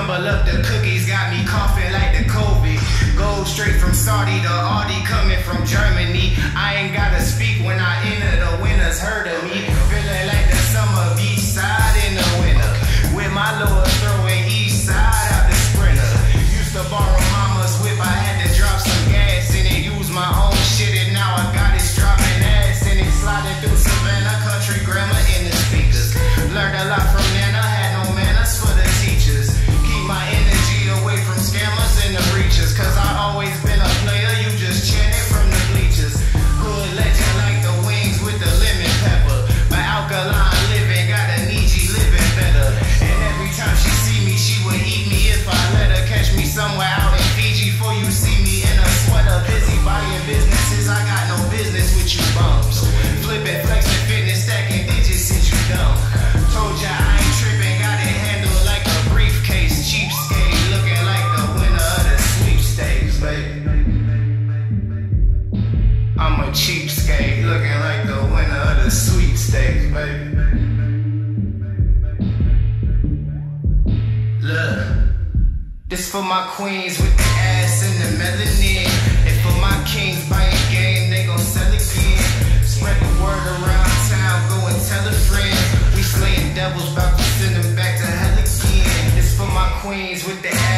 crumble up the cookies, got me coughing like the COVID. Go straight from Saudi to Audi, coming from Germany. I ain't gotta speak when I enter, the winners heard of me. Away from scammers and the breachers. Cause I always been a player, you just chanted from the bleachers. Hood legend like the wings with the lemon pepper. My alkaline living got a Nietzsche living better. And every time she see me, she would eat me if I let her catch me somewhere out in Fiji. Before you see me in a sweater, busy buying businesses. I got no business with you bums. Cheapskate, looking like the winner of the sweepstakes, baby. Look, this for my queens with the ass and the melanin. And for my kings buying game, they gon' sell again. Spread the word around town, go and tell a friend. We slaying devils, about to send them back to hell again. This for my queens with the ass